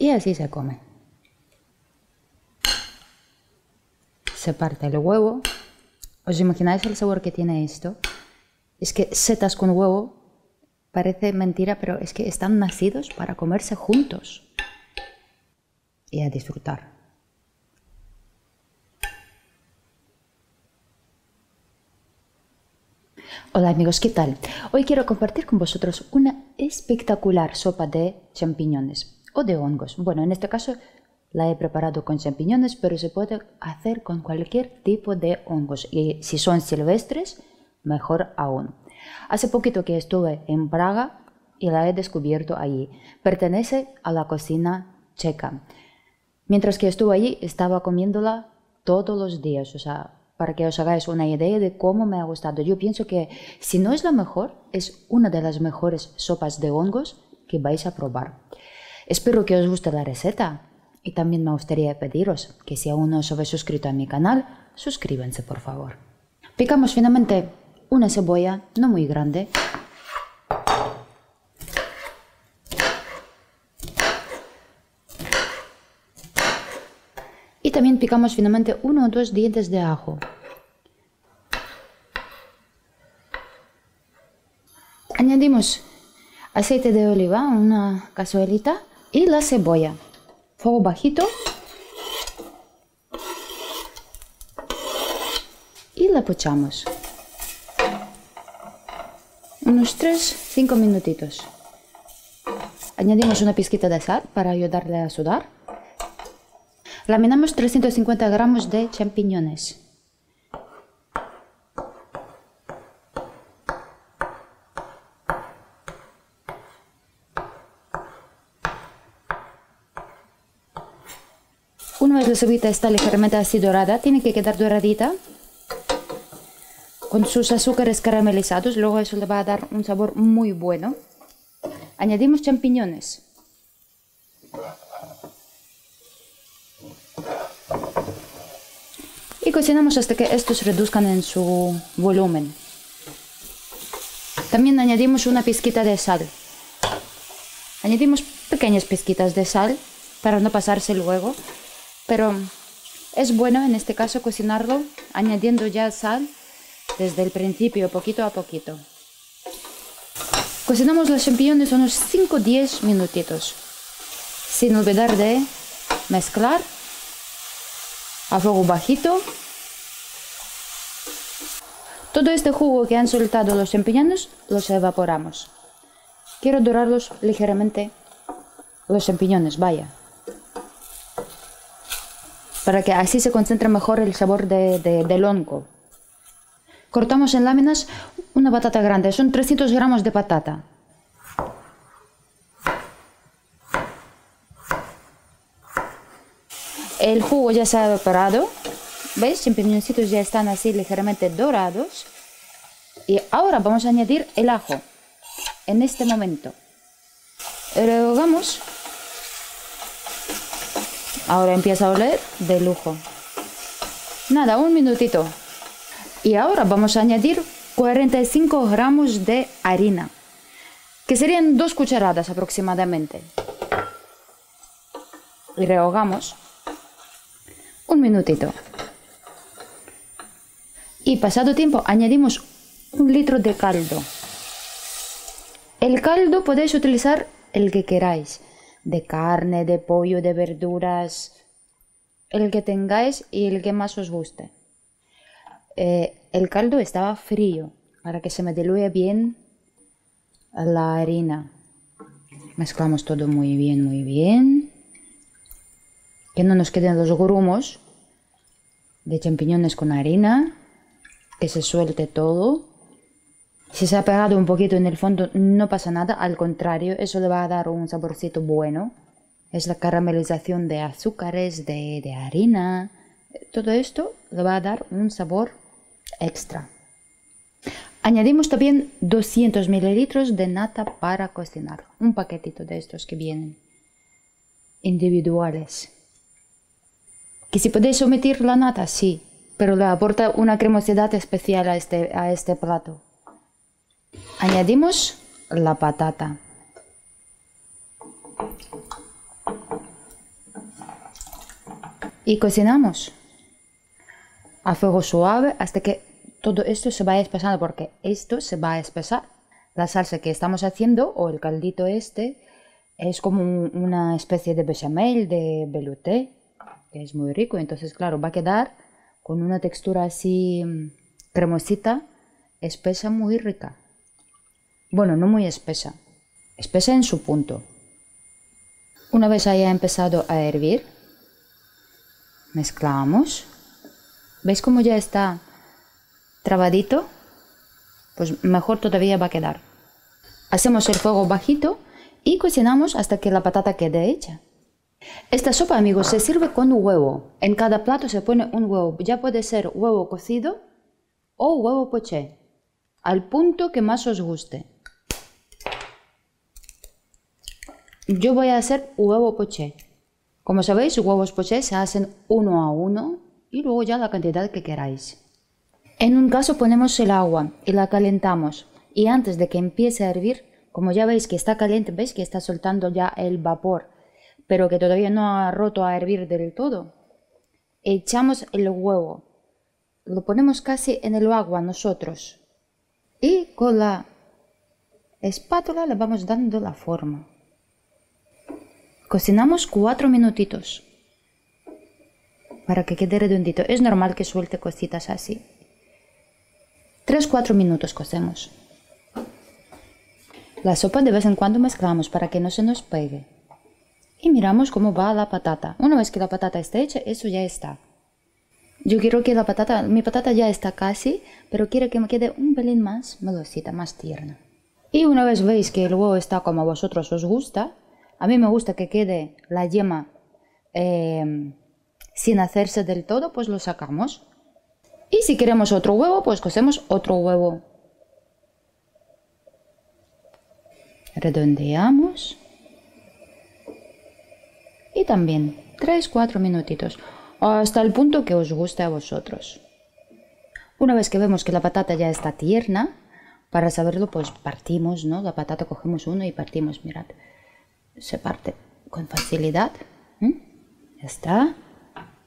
Y así se come. Se parte el huevo. ¿Os imagináis el sabor que tiene esto? Es que setas con huevo parece mentira, pero es que están nacidos para comerse juntos y a disfrutar. Hola amigos, ¿qué tal? Hoy quiero compartir con vosotros una espectacular sopa de champiñones de hongos. Bueno, en este caso la he preparado con champiñones, pero se puede hacer con cualquier tipo de hongos y si son silvestres, mejor aún. Hace poquito que estuve en Praga y la he descubierto allí. Pertenece a la cocina checa. Mientras que estuve allí, estaba comiéndola todos los días, o sea, para que os hagáis una idea de cómo me ha gustado. Yo pienso que si no es la mejor, es una de las mejores sopas de hongos que vais a probar. Espero que os guste la receta y también me gustaría pediros que si aún no os habéis suscrito a mi canal, suscríbanse por favor. Picamos finamente una cebolla no muy grande. Y también picamos finamente uno o dos dientes de ajo. Añadimos aceite de oliva, una cazuelita y la cebolla. Fuego bajito. Y la pochamos. Unos 3-5 minutitos. Añadimos una pizquita de sal para ayudarle a sudar. Laminamos 350 gramos de champiñones. Una vez la cebollita está ligeramente así dorada, tiene que quedar doradita con sus azúcares caramelizados, luego eso le va a dar un sabor muy bueno. Añadimos champiñones. Y cocinamos hasta que estos reduzcan en su volumen. También añadimos una pizquita de sal. Añadimos pequeñas pizquitas de sal para no pasarse luego pero es bueno en este caso cocinarlo añadiendo ya sal desde el principio, poquito a poquito. Cocinamos los champiñones unos 5-10 minutitos, sin olvidar de mezclar a fuego bajito. Todo este jugo que han soltado los champiñones los evaporamos. Quiero dorarlos ligeramente los champiñones, vaya para que así se concentre mejor el sabor de, del hongo. Cortamos en láminas una patata grande, son 300 gramos de patata. El jugo ya se ha evaporado, ¿veis? Champiñoncitos ya están así ligeramente dorados. Y ahora vamos a añadir el ajo en este momento. Rehogamos Ahora empieza a oler de lujo. Nada, un minutito. Y ahora vamos a añadir 45 gramos de harina, que serían dos cucharadas aproximadamente. Y rehogamos un minutito. Y pasado tiempo añadimos un litro de caldo. El caldo podéis utilizar el que queráis de carne, de pollo, de verduras, el que tengáis y el que más os guste. Eh, el caldo estaba frío para que se me diluya bien la harina. Mezclamos todo muy bien, muy bien. Que no nos queden los grumos de champiñones con harina. Que se suelte todo. Si se ha pegado un poquito en el fondo no pasa nada, al contrario, eso le va a dar un saborcito bueno. Es la caramelización de azúcares, de, de harina. Todo esto le va a dar un sabor extra. Añadimos también 200 mililitros de nata para cocinar. Un paquetito de estos que vienen individuales. Que si podéis omitir la nata, sí, pero le aporta una cremosidad especial a este, a este plato. Añadimos la patata. Y cocinamos a fuego suave hasta que todo esto se vaya espesando, porque esto se va a espesar. La salsa que estamos haciendo o el caldito este es como una especie de bechamel, de velouté, que es muy rico. Entonces, claro, va a quedar con una textura así mm, cremosita, espesa, muy rica. Bueno, no muy espesa, espesa en su punto. Una vez haya empezado a hervir, mezclamos. ¿Veis cómo ya está trabadito? Pues mejor todavía va a quedar. Hacemos el fuego bajito y cocinamos hasta que la patata quede hecha. Esta sopa, amigos, se sirve con huevo. En cada plato se pone un huevo. Ya puede ser huevo cocido o huevo poché, al punto que más os guste. Yo voy a hacer huevo poché. Como sabéis, huevos poché se hacen uno a uno y luego ya la cantidad que queráis. En un caso ponemos el agua y la calentamos y antes de que empiece a hervir, como ya veis que está caliente, veis que está soltando ya el vapor, pero que todavía no ha roto a hervir del todo, echamos el huevo, lo ponemos casi en el agua nosotros y con la espátula le vamos dando la forma. Cocinamos cuatro minutitos para que quede redondito. Es normal que suelte cositas así. 3-4 minutos cocemos. La sopa de vez en cuando mezclamos para que no se nos pegue. Y miramos cómo va la patata. Una vez que la patata esté hecha, eso ya está. Yo quiero que la patata, mi patata ya está casi, pero quiero que me quede un pelín más melosita, más tierna. Y una vez veis que el huevo está como a vosotros os gusta, a mí me gusta que quede la yema eh, sin hacerse del todo, pues lo sacamos. Y si queremos otro huevo, pues cosemos otro huevo. Redondeamos. Y también 3-4 minutitos, hasta el punto que os guste a vosotros. Una vez que vemos que la patata ya está tierna, para saberlo pues partimos, ¿no? La patata cogemos uno y partimos, mirad se parte con facilidad. Ya está.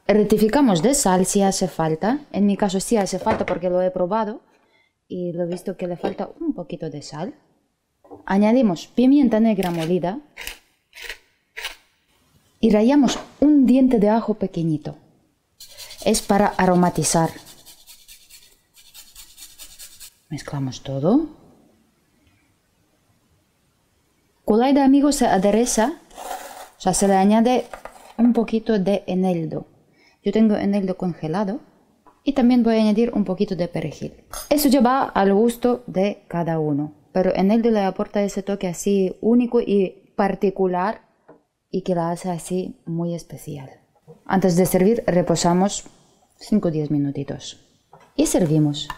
Rectificamos de sal si hace falta. En mi caso sí hace falta porque lo he probado y lo he visto que le falta un poquito de sal. Añadimos pimienta negra molida y rayamos un diente de ajo pequeñito. Es para aromatizar. Mezclamos todo. De amigos se adereza, sea, se le añade un poquito de eneldo. Yo tengo eneldo congelado y también voy a añadir un poquito de perejil. Eso ya va al gusto de cada uno, pero eneldo le aporta ese toque así único y particular y que la hace así muy especial. Antes de servir reposamos 5 o 10 minutitos y servimos.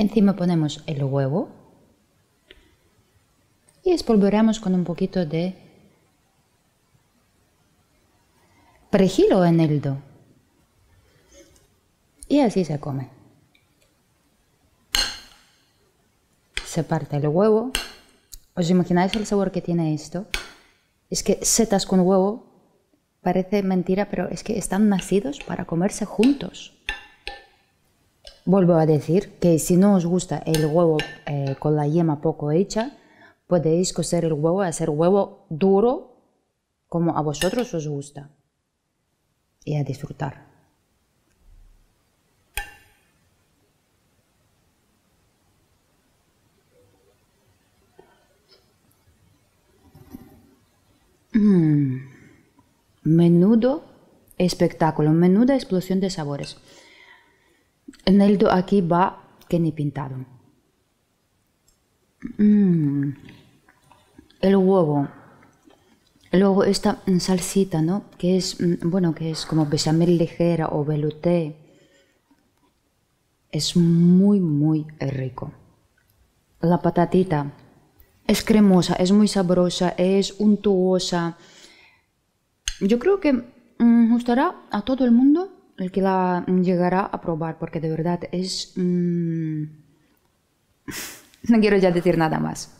Encima ponemos el huevo y espolvoreamos con un poquito de perejil o eneldo. Y así se come. Se parte el huevo. ¿Os imagináis el sabor que tiene esto? Es que setas con huevo parece mentira, pero es que están nacidos para comerse juntos. Vuelvo a decir que si no os gusta el huevo eh, con la yema poco hecha, podéis cocer el huevo hacer huevo duro como a vosotros os gusta. Y a disfrutar. Mm. Menudo espectáculo, menuda explosión de sabores. Neldo aquí va que ni pintado. Mm. El huevo. Luego esta salsita, ¿no? Que es, mm, bueno, que es como bechamel ligera o velouté. Es muy, muy rico. La patatita es cremosa, es muy sabrosa, es untuosa. Yo creo que mm, gustará a todo el mundo el que la llegará a probar, porque de verdad es... Mm, no quiero ya decir nada más.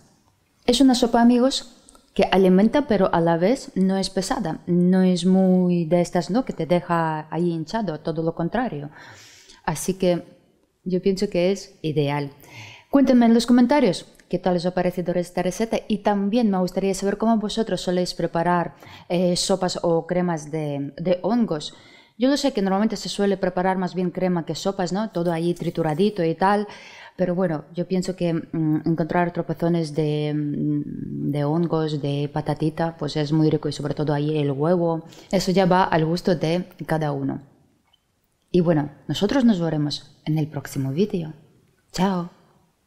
Es una sopa, amigos, que alimenta, pero a la vez no es pesada. No es muy de estas, ¿no? Que te deja ahí hinchado, todo lo contrario. Así que yo pienso que es ideal. Cuéntenme en los comentarios qué tal os ha parecido esta receta y también me gustaría saber cómo vosotros soléis preparar eh, sopas o cremas de, de hongos. Yo lo sé que normalmente se suele preparar más bien crema que sopas, ¿no? Todo ahí trituradito y tal. Pero bueno, yo pienso que mm, encontrar tropezones de, mm, de, hongos, de patatita, pues es muy rico y sobre todo ahí el huevo. Eso ya va al gusto de cada uno. Y bueno, nosotros nos veremos en el próximo vídeo. Chao.